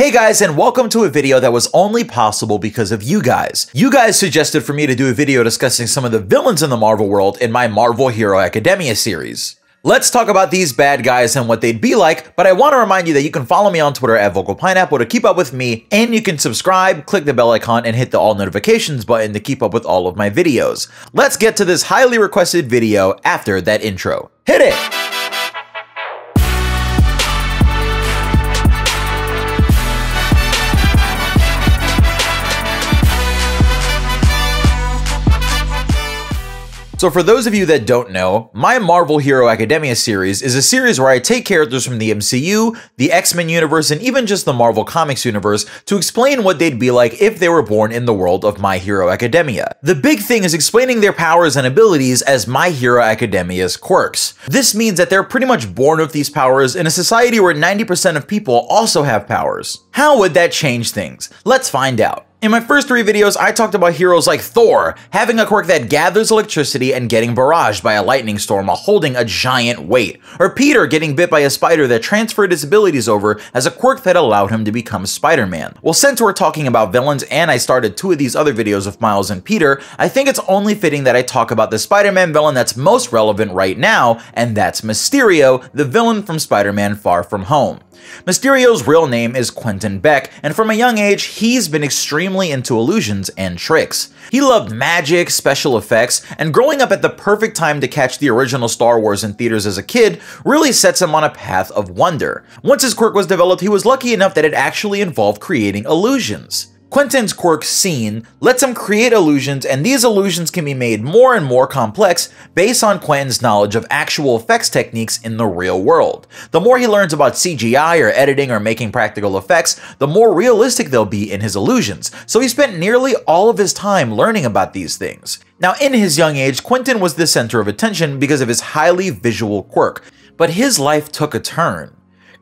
Hey guys, and welcome to a video that was only possible because of you guys. You guys suggested for me to do a video discussing some of the villains in the Marvel world in my Marvel Hero Academia series. Let's talk about these bad guys and what they'd be like, but I want to remind you that you can follow me on Twitter at VocalPineapple to keep up with me, and you can subscribe, click the bell icon, and hit the all notifications button to keep up with all of my videos. Let's get to this highly requested video after that intro. Hit it! So for those of you that don't know, my Marvel Hero Academia series is a series where I take characters from the MCU, the X-Men universe, and even just the Marvel Comics universe to explain what they'd be like if they were born in the world of My Hero Academia. The big thing is explaining their powers and abilities as My Hero Academia's quirks. This means that they're pretty much born with these powers in a society where 90% of people also have powers. How would that change things? Let's find out. In my first three videos, I talked about heroes like Thor, having a quirk that gathers electricity and getting barraged by a lightning storm while holding a giant weight, or Peter getting bit by a spider that transferred his abilities over as a quirk that allowed him to become Spider-Man. Well, since we're talking about villains and I started two of these other videos with Miles and Peter, I think it's only fitting that I talk about the Spider-Man villain that's most relevant right now, and that's Mysterio, the villain from Spider-Man Far From Home. Mysterio's real name is Quentin Beck, and from a young age, he's been extremely into illusions and tricks. He loved magic, special effects, and growing up at the perfect time to catch the original Star Wars in theaters as a kid really sets him on a path of wonder. Once his quirk was developed, he was lucky enough that it actually involved creating illusions. Quentin's quirk Scene lets him create illusions, and these illusions can be made more and more complex based on Quentin's knowledge of actual effects techniques in the real world. The more he learns about CGI or editing or making practical effects, the more realistic they'll be in his illusions, so he spent nearly all of his time learning about these things. Now, in his young age, Quentin was the center of attention because of his highly visual quirk, but his life took a turn.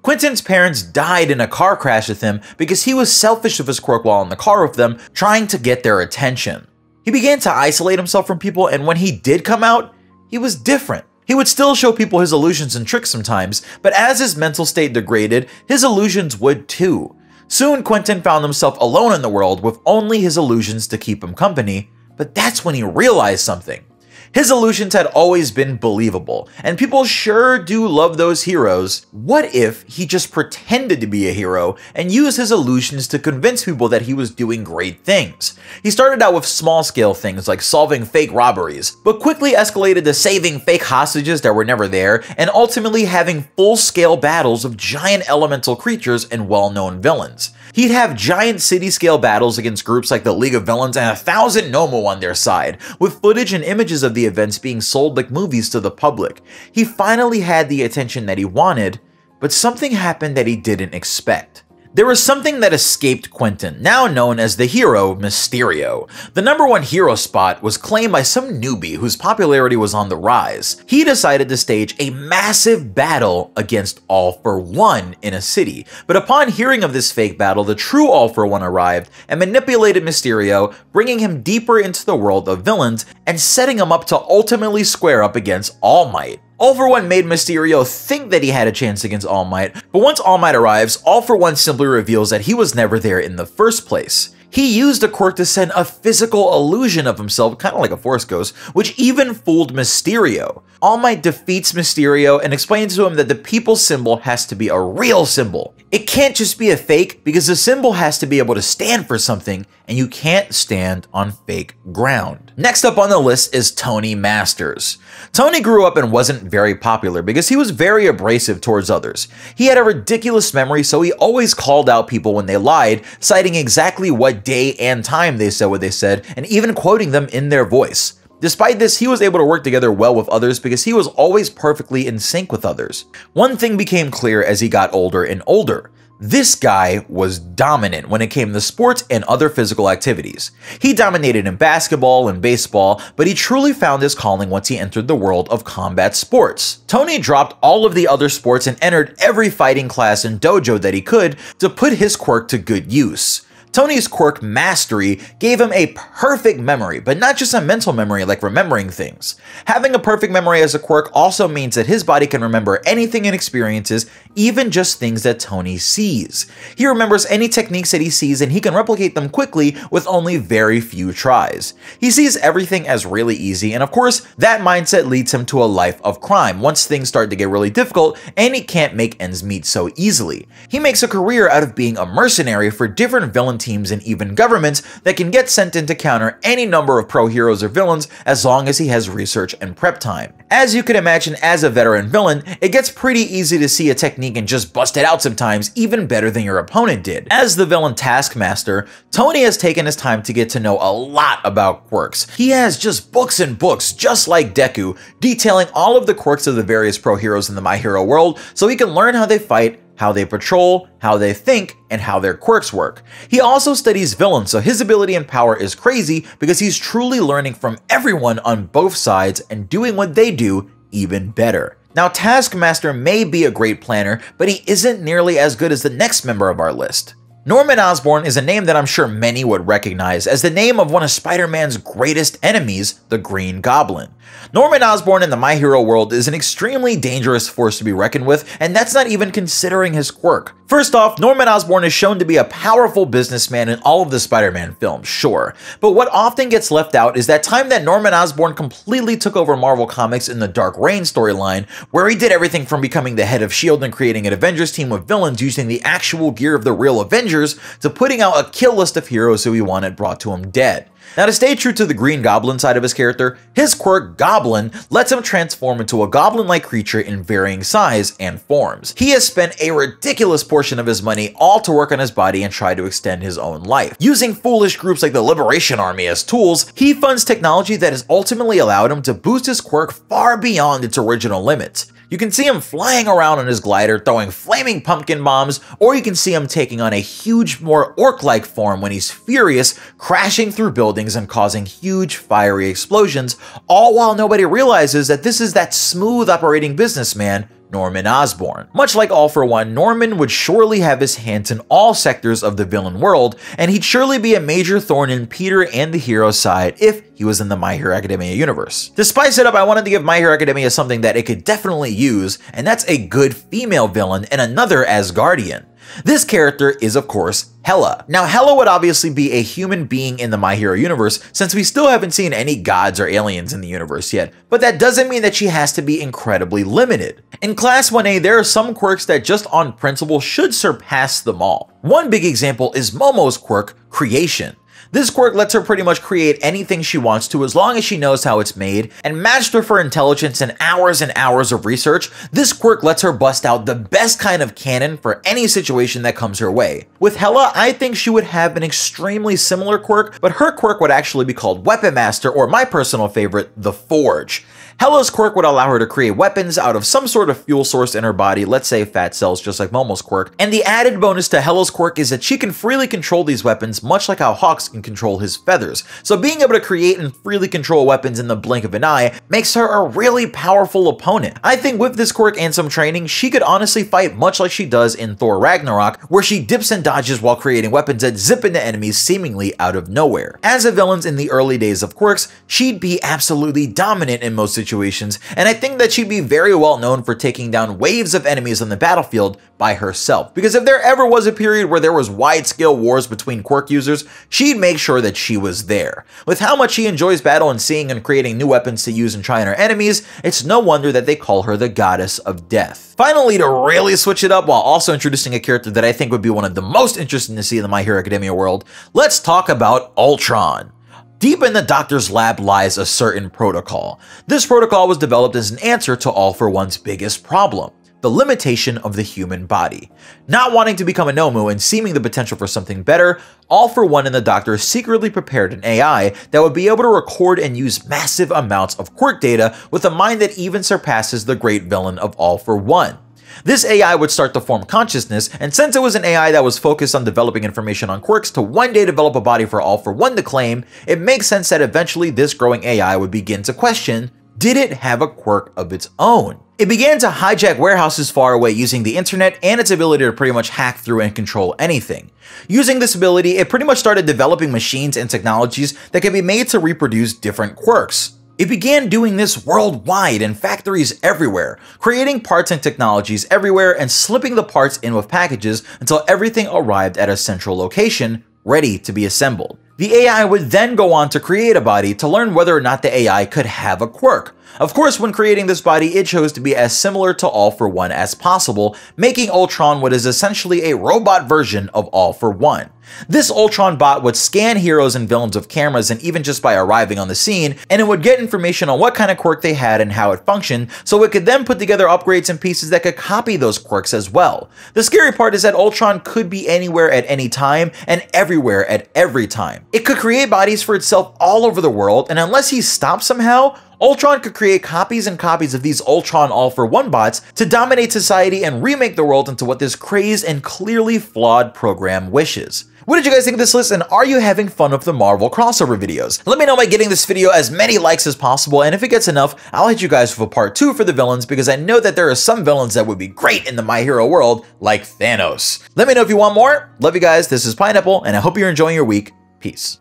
Quentin's parents died in a car crash with him because he was selfish of his quirk while in the car with them, trying to get their attention. He began to isolate himself from people, and when he did come out, he was different. He would still show people his illusions and tricks sometimes, but as his mental state degraded, his illusions would too. Soon, Quentin found himself alone in the world with only his illusions to keep him company, but that's when he realized something. His illusions had always been believable, and people sure do love those heroes. What if he just pretended to be a hero and used his illusions to convince people that he was doing great things? He started out with small scale things like solving fake robberies, but quickly escalated to saving fake hostages that were never there, and ultimately having full scale battles of giant elemental creatures and well known villains. He'd have giant city-scale battles against groups like the League of Villains and a thousand Nomu on their side, with footage and images of the events being sold like movies to the public. He finally had the attention that he wanted, but something happened that he didn't expect. There was something that escaped Quentin, now known as the hero Mysterio. The number one hero spot was claimed by some newbie whose popularity was on the rise. He decided to stage a massive battle against All for One in a city, but upon hearing of this fake battle, the true All for One arrived and manipulated Mysterio, bringing him deeper into the world of villains and setting him up to ultimately square up against All Might. All For One made Mysterio think that he had a chance against All Might, but once All Might arrives, All For One simply reveals that he was never there in the first place. He used a quirk to send a physical illusion of himself, kind of like a Force Ghost, which even fooled Mysterio. All Might defeats Mysterio and explains to him that the people symbol has to be a real symbol. It can't just be a fake because the symbol has to be able to stand for something and you can't stand on fake ground. Next up on the list is Tony Masters. Tony grew up and wasn't very popular because he was very abrasive towards others. He had a ridiculous memory so he always called out people when they lied, citing exactly what day and time they said what they said and even quoting them in their voice. Despite this, he was able to work together well with others because he was always perfectly in sync with others. One thing became clear as he got older and older. This guy was dominant when it came to sports and other physical activities. He dominated in basketball and baseball, but he truly found his calling once he entered the world of combat sports. Tony dropped all of the other sports and entered every fighting class and dojo that he could to put his quirk to good use. Tony's quirk Mastery gave him a perfect memory, but not just a mental memory like remembering things. Having a perfect memory as a quirk also means that his body can remember anything and experiences, even just things that Tony sees. He remembers any techniques that he sees and he can replicate them quickly with only very few tries. He sees everything as really easy, and of course, that mindset leads him to a life of crime once things start to get really difficult and he can't make ends meet so easily. He makes a career out of being a mercenary for different villain teams and even governments that can get sent in to counter any number of pro heroes or villains as long as he has research and prep time. As you can imagine as a veteran villain, it gets pretty easy to see a technique and just bust it out sometimes even better than your opponent did. As the villain Taskmaster, Tony has taken his time to get to know a lot about quirks. He has just books and books, just like Deku, detailing all of the quirks of the various pro heroes in the My Hero world so he can learn how they fight, how they patrol, how they think, and how their quirks work. He also studies villains, so his ability and power is crazy because he's truly learning from everyone on both sides and doing what they do even better. Now, Taskmaster may be a great planner, but he isn't nearly as good as the next member of our list. Norman Osborn is a name that I'm sure many would recognize as the name of one of Spider-Man's greatest enemies, the Green Goblin. Norman Osborn in the My Hero world is an extremely dangerous force to be reckoned with, and that's not even considering his quirk. First off, Norman Osborn is shown to be a powerful businessman in all of the Spider-Man films, sure, but what often gets left out is that time that Norman Osborn completely took over Marvel Comics in the Dark Reign storyline, where he did everything from becoming the head of S.H.I.E.L.D. and creating an Avengers team of villains using the actual gear of the real Avengers, to putting out a kill list of heroes who he wanted brought to him dead. Now to stay true to the Green Goblin side of his character, his quirk Goblin lets him transform into a goblin-like creature in varying size and forms. He has spent a ridiculous portion of his money all to work on his body and try to extend his own life. Using foolish groups like the Liberation Army as tools, he funds technology that has ultimately allowed him to boost his quirk far beyond its original limits. You can see him flying around on his glider, throwing flaming pumpkin bombs, or you can see him taking on a huge, more orc-like form when he's furious, crashing through buildings and causing huge fiery explosions, all while nobody realizes that this is that smooth operating businessman Norman Osborn. Much like All for One, Norman would surely have his hands in all sectors of the villain world, and he'd surely be a major thorn in Peter and the hero's side if he was in the My Hero Academia universe. To spice it up, I wanted to give My Hero Academia something that it could definitely use, and that's a good female villain and another Asgardian. This character is, of course, Hela. Now, Hela would obviously be a human being in the My Hero universe, since we still haven't seen any gods or aliens in the universe yet, but that doesn't mean that she has to be incredibly limited. In Class 1A, there are some quirks that just on principle should surpass them all. One big example is Momo's quirk, Creation. This quirk lets her pretty much create anything she wants to as long as she knows how it's made, and matched her for intelligence and hours and hours of research, this quirk lets her bust out the best kind of cannon for any situation that comes her way. With Hela, I think she would have an extremely similar quirk, but her quirk would actually be called Weapon Master, or my personal favorite, the Forge. Hela's quirk would allow her to create weapons out of some sort of fuel source in her body, let's say fat cells just like Momo's quirk, and the added bonus to Hela's quirk is that she can freely control these weapons much like how Hawks can control his feathers, so being able to create and freely control weapons in the blink of an eye makes her a really powerful opponent. I think with this quirk and some training, she could honestly fight much like she does in Thor Ragnarok, where she dips and dodges while creating weapons that zip into enemies seemingly out of nowhere. As a villain in the early days of quirks, she'd be absolutely dominant in most situations situations, and I think that she'd be very well known for taking down waves of enemies on the battlefield by herself. Because if there ever was a period where there was wide-scale wars between quirk users, she'd make sure that she was there. With how much she enjoys battle and seeing and creating new weapons to use and try on her enemies, it's no wonder that they call her the goddess of death. Finally, to really switch it up while also introducing a character that I think would be one of the most interesting to see in the My Hero Academia world, let's talk about Ultron. Deep in the doctor's lab lies a certain protocol. This protocol was developed as an answer to All for One's biggest problem, the limitation of the human body. Not wanting to become a Nomu and seeming the potential for something better, All for One and the Doctor secretly prepared an AI that would be able to record and use massive amounts of quirk data with a mind that even surpasses the great villain of All for One. This AI would start to form consciousness, and since it was an AI that was focused on developing information on quirks to one day develop a body for all for one to claim, it makes sense that eventually this growing AI would begin to question did it have a quirk of its own? It began to hijack warehouses far away using the internet and its ability to pretty much hack through and control anything. Using this ability, it pretty much started developing machines and technologies that can be made to reproduce different quirks. It began doing this worldwide in factories everywhere, creating parts and technologies everywhere and slipping the parts in with packages until everything arrived at a central location, ready to be assembled. The AI would then go on to create a body to learn whether or not the AI could have a quirk. Of course, when creating this body, it chose to be as similar to All for One as possible, making Ultron what is essentially a robot version of All for One. This Ultron bot would scan heroes and villains with cameras and even just by arriving on the scene, and it would get information on what kind of quirk they had and how it functioned, so it could then put together upgrades and pieces that could copy those quirks as well. The scary part is that Ultron could be anywhere at any time and everywhere at every time. It could create bodies for itself all over the world, and unless he stopped somehow, Ultron could create copies and copies of these Ultron All for One bots to dominate society and remake the world into what this crazed and clearly flawed program wishes. What did you guys think of this list and are you having fun with the Marvel crossover videos? Let me know by getting this video as many likes as possible and if it gets enough, I'll hit you guys with a part 2 for the villains because I know that there are some villains that would be great in the My Hero world like Thanos. Let me know if you want more. Love you guys, this is Pineapple and I hope you're enjoying your week. Peace.